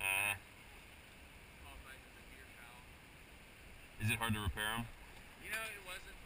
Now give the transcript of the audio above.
Uh, is it hard to repair them? You know, it wasn't.